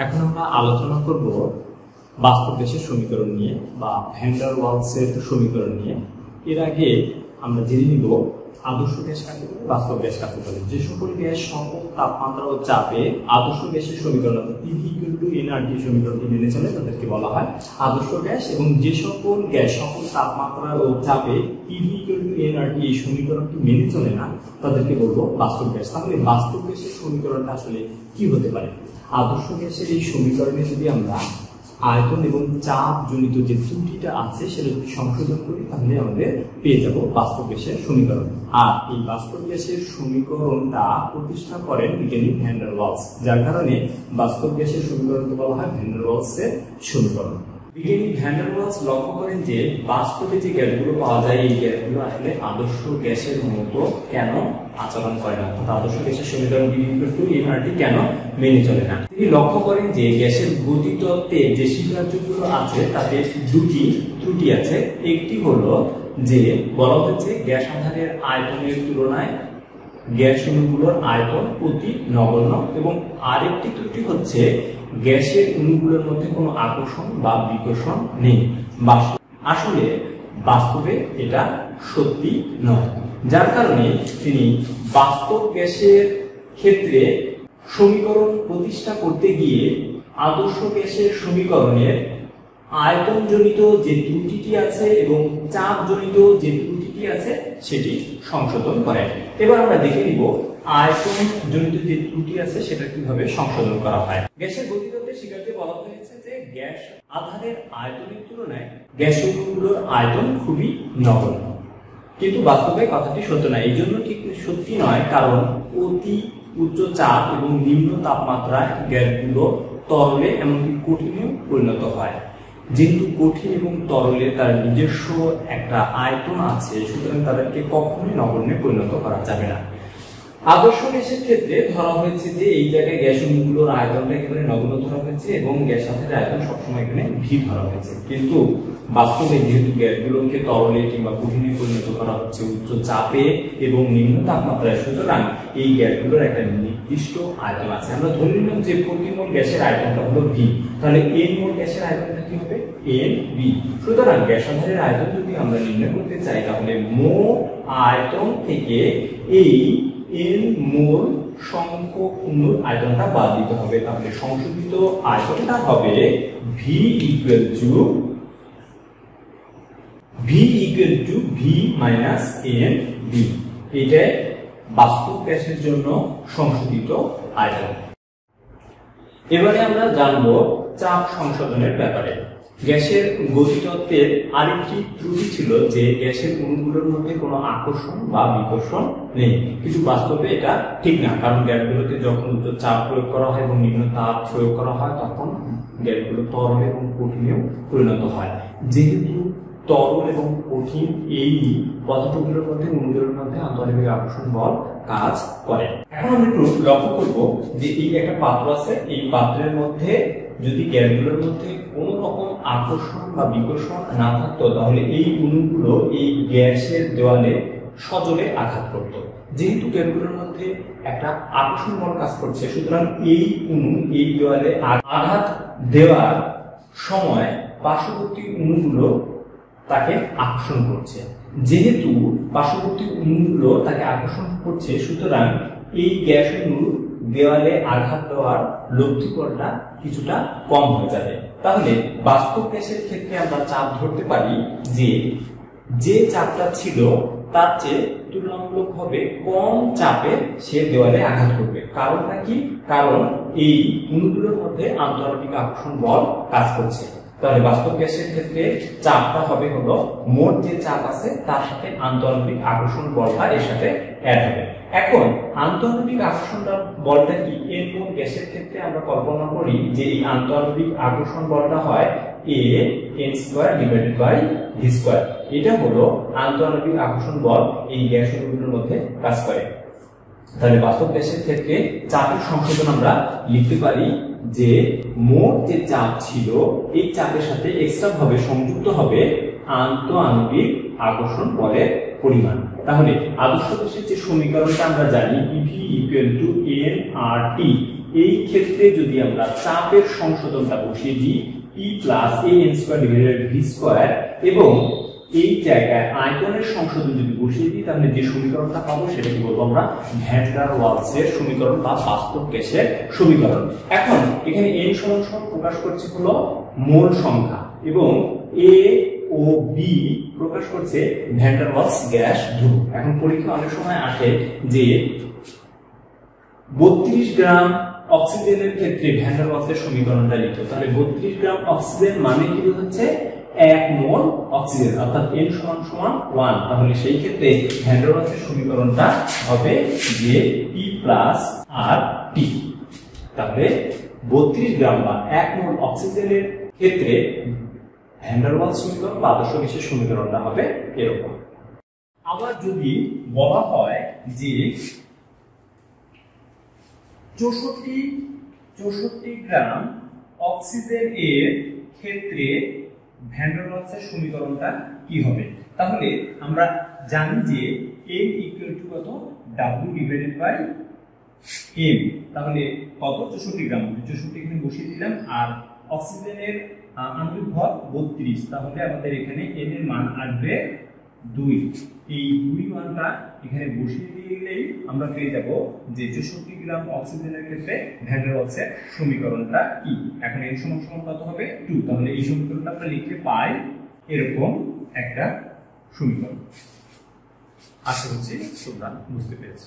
এখন আমরা আলোচনা করব বাস্তব দেশের সমীকরণ নিয়ে বা ভ্যান্ডার ওয়ালসের সমীকরণ নিয়ে। এর আগে আমরা জেনে নিব আদর্শ গ্যাস কাকে বলে বাস্তব গ্যাস কাকে বলে যে সকল গ্যাস সম্পদ, তাপমাত্রা ও চাপে আদর্শ গ্যাসের সমীকরণ অর্থাৎ পিভি সমীকরণটি মেনে চলে, তাদেরকে বলা হয় আদর্শ গ্যাস। এবং যে সকল গ্যাস সকল তাপমাত্রা ও চাপে পিভি ইকুয়াল এনআরটি এই সমীকরণটি মেনে চলে না, তাদেরকে বলব বাস্তব গ্যাস। তাহলে বাস্তব গ্যাসের সমীকরণটা আসলে কি হতে পারে? আদর্শ গ্যাসের এই সমীকরণে যদি আমরা আয়তন এবং চাপ জনিত যে ত্রুটিটা আছে সেটা যদি সংশোধন করি, তাহলে আমাদের পেয়ে যাব বাস্তব গ্যাসের সমীকরণ। আর এই বাস্তব গ্যাসের সমীকরণটা প্রতিষ্ঠা করেন বিজ্ঞানী ভ্যান্ডার ওয়ালস, যার কারণে বাস্তব গ্যাসের সমীকরণকে বলা হয় ভ্যান্ডার ওয়ালসের সমীকরণ। বিজ্ঞানী ভ্যান্ডারওয়ালস লক্ষ্য করেন যে বাস্তবে যে গ্যাসগুলো পাওয়া যায়, এই গ্যাসগুলো আসলে আদর্শ গ্যাসের মতো কেন আচরণ করে না? অর্থাৎ আদর্শ গ্যাসের সমীকরণ এনআরটি কেন মেনে চলে না? তিনি লক্ষ্য করেন যে গ্যাসের গতিতত্ত্বে যে স্বীকার্যগুলো আছে, তাতে দুটি ত্রুটি আছে। একটি হলো যে বলা হচ্ছে গ্যাস আধারের আয়তনের তুলনায় গ্যাস অণুগুলোর আয়তন অতি নগণ্য এবং আরেকটি ত্রুটি হচ্ছে গ্যাসের অণুগুলোর মধ্যে কোনো আকর্ষণ বা বিকর্ষণ নেই। আসলে বাস্তবে এটা সত্যি নয়। যার কারণে তিনি বাস্তব গ্যাসের ক্ষেত্রে সমীকরণ প্রতিষ্ঠা করতে গিয়ে আদর্শ গ্যাসের সমীকরণের আয়তনজনিত যে ত্রুটিটি আছে এবং চাপজনিত যে ত্রুটিটি আছে, সেটি সংশোধন করেন। এবার আমরা দেখে নিব আয়তন জনিত যে ত্রুটি আছে, সেটা কীভাবে সংশোধন করা হয়। গ্যাসের গতিতত্ত্বের স্বীকার্যে বলা হয়েছে যে গ্যাস আধারের আয়তনের তুলনায় গ্যাস অণুগুলোর আয়তন খুবই নগণ্য। কিন্তু বাস্তবে কথাটি সত্য নয়। এই জন্য ঠিক সত্যি নয়, কারণ অতি উচ্চ চাপ এবং নিম্ন তাপমাত্রায় গ্যাসগুলো তরলে এমনকি কঠিনেও পরিণত হয়। যেহেতু কঠিন এবং তরলে তার নিজস্ব একটা আয়তন আছে, সুতরাং তাদেরকে কখনোই নগণ্যে পরিণত করা যাবে না। আদর্শ গ্যাসের ক্ষেত্রে ধরা হয়েছে যে এই জায়গায় গ্যাস অণুগুলোর আয়তনটা এখানে নগণ্য ধরা হয়েছে এবং গ্যাস আধারের আয়তন সবসময় এখানে ভি ধরা হয়েছে। কিন্তু বাস্তবে যেহেতু গ্যাসগুলোকে তরলে কিংবা কঠিনে পরিণত করা হচ্ছে উচ্চ চাপে এবং নিম্ন তাপমাত্রায় সুতরাং এই গ্যাসগুলোর একটা নির্দিষ্ট আয়তন আছে। আমরা ধরে নিলাম যে প্রতি মোট গ্যাসের আয়তনটা হলো ভি তাহলে এন মোট গ্যাসের আয়তনটা কি হবে? এন বি সুতরাং গ্যাস আধারের আয়তন যদি আমরা নির্ণয় করতে চাই, তাহলে মোট আয়তন থেকে এই এন মোল সংখ্যক অণুর আয়তনটা বাদ দিতে হবে। তাহলে সংশোধিত আয়তনটা হবে V equal to V equal to V minus N B এটাই বাস্তব গ্যাসের জন্য সংশোধিত আয়তন। এবারে আমরা জানব চাপ সংশোধনের ব্যাপারে। গ্যাসের গতিতত্ত্বের আরেকটি ত্রুটি ছিল যে গ্যাসের অণুগুলোর মধ্যে কোনো আকর্ষণ বা বিকর্ষণ নেই। কিন্তু বাস্তবে এটা ঠিক না, কারণ গ্যাসগুলোতে যখন উচ্চ চাপ প্রয়োগ করা হয় এবং নিম্ন তাপ প্রয়োগ করা হয়, তখন গ্যাসগুলো তরল এবং কঠিনেও পরিণত হয়। যেহেতু তরল এবং কঠিন এই পদার্থগুলোর মধ্যে অণুগুলোর মধ্যে আন্তরিক আকর্ষণ বল কাজ করে। এখন আমরা একটু লক্ষ্য করব যে এই একটা পাত্র আছে, এই পাত্রের মধ্যে যদি গ্যাসগুলোর মধ্যে কোনো রকম আকর্ষণ বা বিকর্ষণ না থাকতো, তাহলে এই অণুগুলো এই গ্যাসের দেওয়ালে সজলে আঘাত করত। যেহেতু গ্যাসগুলোর মধ্যে একটা আকর্ষণ বল কাজ করছে, সুতরাং এই অণু এই দেওয়ালে আঘাত দেওয়ার সময় পার্শ্ববর্তী অণুগুলো তাকে আকর্ষণ করছে। যেহেতু পার্শ্ববর্তী অণুগুলো তাকে আকর্ষণ করছে, সুতরাং এই গ্যাস অণুর দেওয়ালে আঘাত দেওয়ার লব্ধিকরটা কিছুটা কম হয়ে যাবে। তাহলে বাস্তব গ্যাসের ক্ষেত্রে আমরা চাপ ধরতে পারি যে যে চাপটা ছিল তার চেয়ে তুলনামূলকভাবে কম চাপে সে দেওয়ালে আঘাত করবে। কারণটা কি? কারণ এই অণুগুলোর মধ্যে আন্তর্জাতিক আকর্ষণ বল কাজ করছে। তাহলে বাস্তব গ্যাসের ক্ষেত্রে চাপটা হবে হলো, মোট যে চাপ আছে তার সাথে আন্তর্জাতিক আকর্ষণ বলটা এর সাথে অ্যাড হবে। এখন আন্তর্জাতিক আকর্ষণ বলটা কি? এর কোন গ্যাসের ক্ষেত্রে আমরা কল্পনা করি যে এই আন্তর্জাতিক আকর্ষণ বলটা হয় A N square divided by V square এটা হলো আন্তর্জাতিক আকর্ষণ বল এই গ্যাস অণুগুলোর মধ্যে কাজ করে। তাহলে বাস্তব গ্যাসের ক্ষেত্রে চাপের সংশোধন আমরা লিখতে পারি যে মোট যে চাপ ছিল, এই চাপের সাথে এক্সট্রা ভাবে সংযুক্ত হবে আন্তঃআণবিক আকর্ষণ বলের পরিমাণ। তাহলে আদর্শ গ্যাসের যে সমীকরণটা আমরা জানি EV equal to N R T এই ক্ষেত্রে যদি আমরা চাপের সংশোধনটা বসিয়ে দিই P plus A N square divided V square এবং এই জায়গায় আয়তনের সংশোধন যদি বসিয়ে দিই, তাহলে যে সমীকরণটা পাবো সেটা কি বলব আমরা? ভ্যান্ডার ওয়ালসের সমীকরণ বা বাস্তব গ্যাসের সমীকরণ। এখন এখানে এন সমান সমান প্রকাশ করছে হলো মোল সংখ্যা এবং এ ও বি প্রকাশ করছে ভ্যান্ডার ওয়ালস গ্যাস ধ্রুব এখন পরীক্ষা অনেক সময় আসে যে বত্রিশ গ্রাম অক্সিজেনের ক্ষেত্রে ভ্যান্ডার ওয়ালসের সমীকরণটা লিখো। তাহলে বত্রিশ গ্রাম অক্সিজেন মানে কি হচ্ছে? এক মোল অক্সিজেন, অর্থাৎ এন সমান সমান ওয়ান তাহলে সেই ক্ষেত্রে ভ্যান্ডারওয়ালসের সমীকরণটা হবে যে পি প্লাস আর টি তাহলে বত্রিশ গ্রাম বা এক মোল অক্সিজেনের ক্ষেত্রে ভ্যান্ডারওয়ালস সমীকরণ বা আদর্শ গ্যাসের সমীকরণটা হবে এরকম। আবার যদি বলা হয় যে চৌষট্টি চৌষট্টি গ্রাম অক্সিজেন এর ক্ষেত্রে ভ্যান্ডারওয়ালসের সমীকরণটা কি হবে? তাহলে আমরা জানি যে m ইকুয়াল টু কত? W ডিভাইডেড বাই m তাহলে কত? 64 গ্রাম 64 এখানে বসিয়ে দিলাম। আর অক্সিজেনের আণবিক ভর 32 তাহলে আমাদের এখানে n এর মান আসবে 2 এই 2 মানটা এখানে বসিয়ে দিলেই আমরা পেয়ে যাব যে 64 গ্রাম অক্সিজেনের ক্ষেত্রে ভ্যান্ডারওয়ালসের সমীকরণটা কি? এখন n সমান সমান কত হবে? 2 তাহলে এই সমীকরণটা আমরা লিখতে পাই এরকম একটা সমীকরণ। আশা করছি তোমরা বুঝতে পেরেছ।